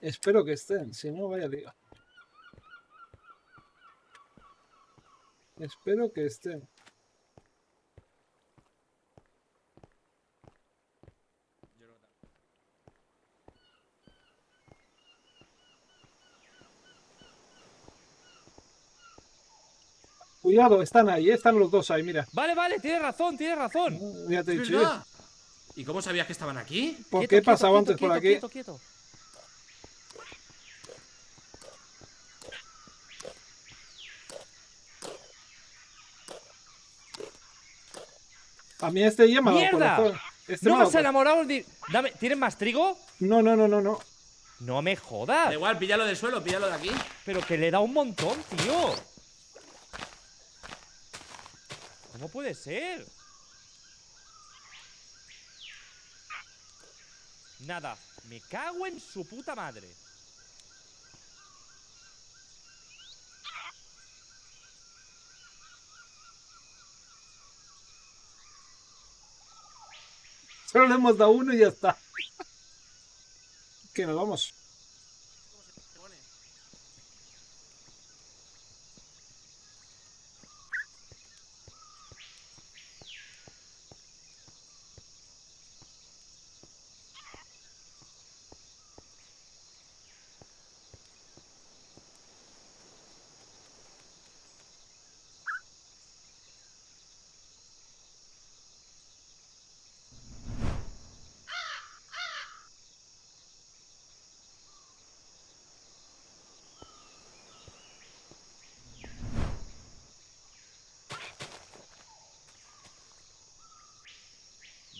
Espero que estén, si no, vaya lío. Espero que estén. Cuidado, están ahí, eh, están los dos ahí, mira. Vale, vale, tienes razón, tienes razón. Ya te he ¿Es dicho? ¿Y cómo sabías que estaban aquí? ¿Por Quieto, qué he quieto, pasado quieto, antes por aquí? Quieto, quieto. A mí este ya me ha dado ¡Mierda! Este me No dado se ha enamorado de... Dame, ¿tienes más trigo? No, no, no, no, no. No me Da jodas. igual, píllalo del suelo, píllalo de aquí. Pero que le da un montón, tío. ¿Cómo puede ser? Nada, me cago en su puta madre. Solo le hemos dado uno y ya está. Que nos vamos.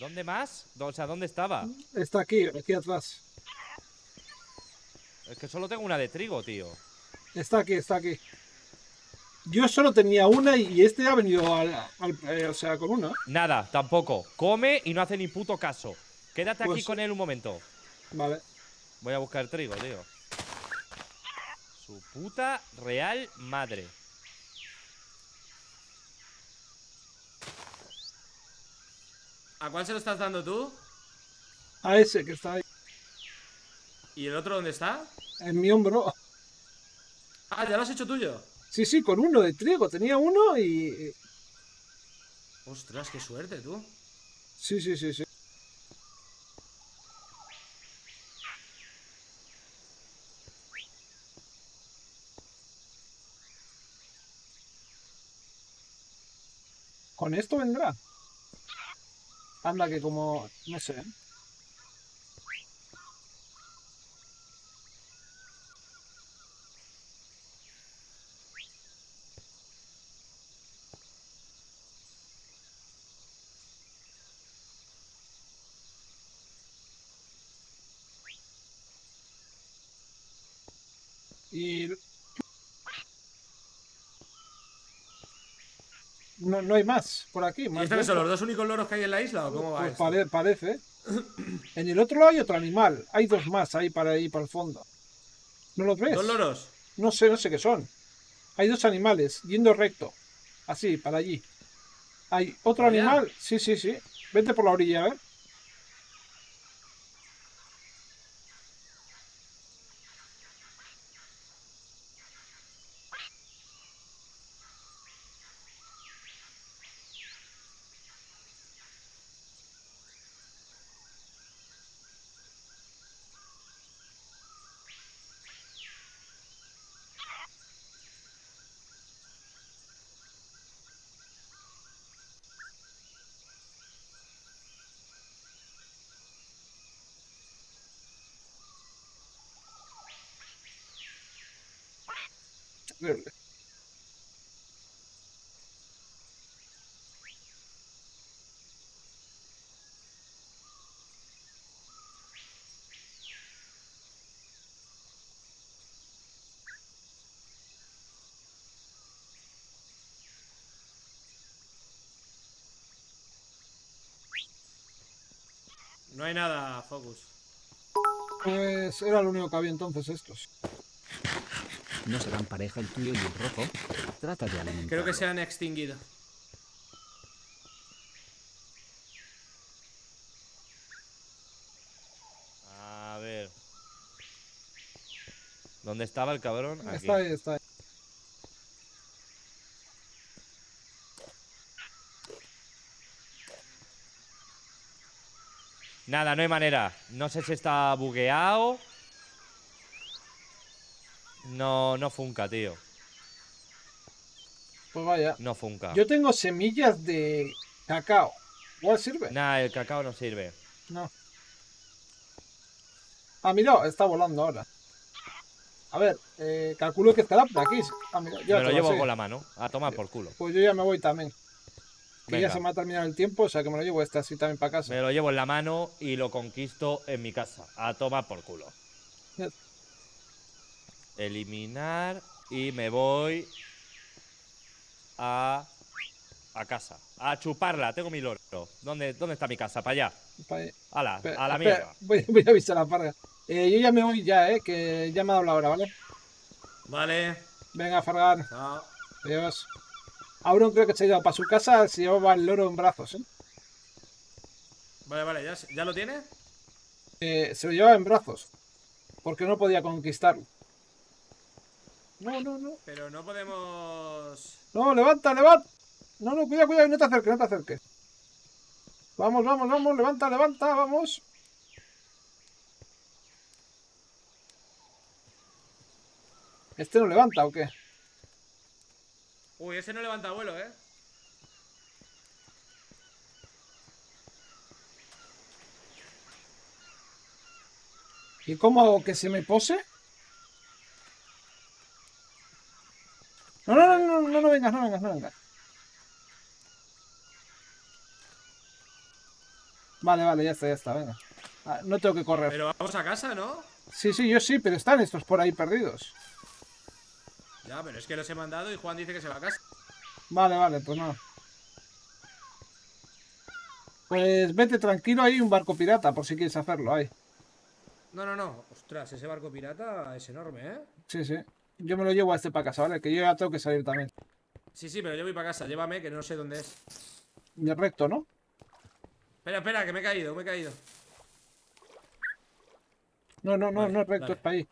¿Dónde más? O sea, ¿dónde estaba? Está aquí, aquí atrás. Es que solo tengo una de trigo, tío. Está aquí, está aquí. Yo solo tenía una y este ha venido al, al- eh, o sea, con una. Nada, tampoco. Come y no hace ni puto caso. Quédate aquí Pues- con él un momento. Vale. Voy a buscar trigo, tío. Su puta real madre. ¿A cuál se lo estás dando tú? A ese que está ahí. ¿Y el otro dónde está? En mi hombro. Ah, ya lo has hecho tuyo. Sí, sí, con uno de trigo. Tenía uno y. Ostras, qué suerte, tú. Sí, sí, sí, sí. ¿Con esto vendrá? Anda, que como. No sé. Y. No, no hay más por aquí. ¿Y Más estos que son los dos únicos loros que hay en la isla o cómo va Pues esto? pare- parece. En el otro lado hay otro animal. Hay dos más ahí para ir para el fondo. ¿No los ves? ¿Dos loros? No sé, no sé qué son. Hay dos animales yendo recto. Así, para allí. Hay otro ¿Para allá? animal. Sí, sí, sí. Vete por la orilla, ¿eh? No hay nada, Focus. Pues era lo único que había entonces estos. ¿No serán pareja el tuyo y el rojo? Trata de alimentarlo. Creo que se han extinguido. A ver. ¿Dónde estaba el cabrón? Aquí. Está ahí, está ahí. Nada, no hay manera. No sé si está bugueado. No, no funca, tío. Pues vaya. No funca. Yo tengo semillas de cacao. ¿Cuál sirve? Nah, el cacao no sirve. No. Ah, mira, está volando ahora. A ver, eh, calculo que estará por aquí. Ah, mira, ya Me lo llevo con la mano. A tomar por culo. Pues yo ya me voy también. Que ya se me ha terminado el tiempo, o sea que me lo llevo este así también para casa. Me lo llevo en la mano y lo conquisto en mi casa. A tomar por culo. Eliminar y me voy a a casa. A chuparla. Tengo mi loro. ¿Dónde, dónde está mi casa? Para allá. Ala, Espera, a la espera, mierda. Voy, voy a avisar a Farga. Eh, yo ya me voy ya, eh, que ya me ha dado la hora, ¿vale? Vale. Venga, Fargan. Chao. Adiós. Auron creo que se ha ido para su casa, se llevaba el loro en brazos, ¿eh? Vale, vale, ¿ya, ¿ya lo tiene? Eh, se lo llevaba en brazos. Porque no podía conquistarlo. No, no, no. Pero no podemos... No, levanta, levanta. No, no, cuidado, cuidado, no te acerques, no te acerques. Vamos, vamos, vamos, levanta, levanta, vamos. ¿Este no levanta o qué? Uy, ese no levanta vuelo, ¿eh? ¿Y cómo hago que se me pose? No, no, no, no, no, no vengas, no vengas, no vengas. Vale, vale, ya está, ya está, venga. Ah, no tengo que correr. Pero vamos a casa, ¿no? Sí, sí, yo sí, pero están estos por ahí perdidos. Ya, pero es que los he mandado y Juan dice que se va a casa. Vale, vale, pues no. Pues vete tranquilo, hay un barco pirata, por si quieres hacerlo, ahí. No, no, no. Ostras, ese barco pirata es enorme, ¿eh? Sí, sí. Yo me lo llevo a este para casa, ¿vale? Que yo ya tengo que salir también. Sí, sí, pero yo voy para casa. Llévame, que no sé dónde es. Y recto, ¿no? Espera, espera, que me he caído, me he caído. No, no, no, Vale, no es recto, vale. es para ahí.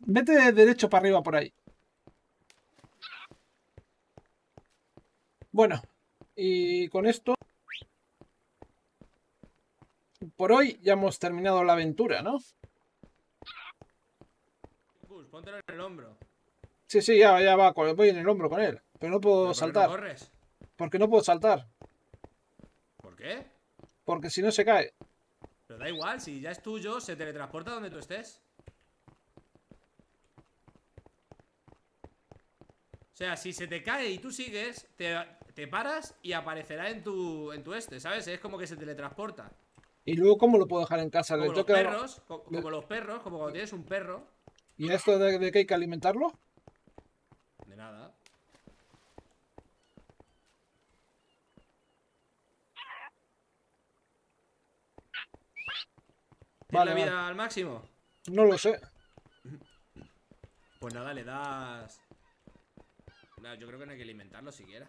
Vete de derecho para arriba por ahí. Bueno, y con esto... Por hoy ya hemos terminado la aventura, ¿no? Póntelo en el hombro. Sí, sí, ya, ya va, voy en el hombro con él. Pero no puedo ¿Pero por qué no saltar. corres? Porque no puedo saltar. ¿Por qué? Porque si no se cae. Pero da igual, si ya es tuyo, se teletransporta donde tú estés. O sea, si se te cae y tú sigues, te, te paras y aparecerá en tu, en tu este, ¿sabes? Es como que se teletransporta. Y luego, ¿cómo lo puedo dejar en casa? Como los perros, co- como los perros, como cuando tienes un perro. ¿Y esto de, de que hay que alimentarlo? De nada. ¿Tienes Vale, la vida vale. al máximo? No lo sé. Pues nada, le das... No, yo creo que no hay que alimentarlo siquiera.